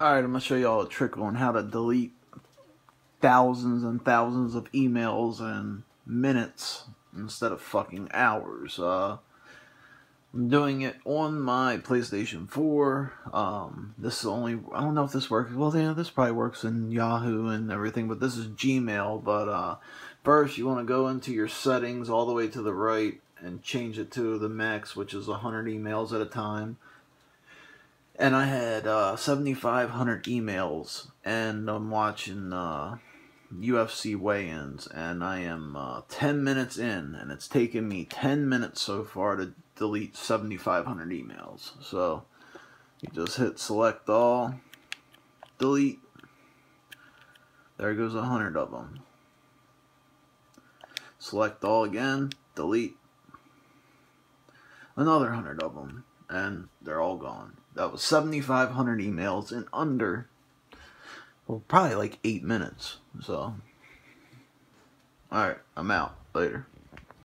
Alright, I'm going to show you all a trick on how to delete thousands and thousands of emails in minutes instead of fucking hours. Uh, I'm doing it on my PlayStation 4. Um, this is only, I don't know if this works. Well, yeah, this probably works in Yahoo and everything, but this is Gmail. But uh, first, you want to go into your settings all the way to the right and change it to the max, which is 100 emails at a time and I had uh, 7,500 emails, and I'm watching uh, UFC weigh-ins, and I am uh, 10 minutes in, and it's taken me 10 minutes so far to delete 7,500 emails. So you just hit select all, delete. There goes a hundred of them. Select all again, delete. Another hundred of them, and they're all gone. That was 7,500 emails in under, well, probably like eight minutes. So, alright, I'm out. Later.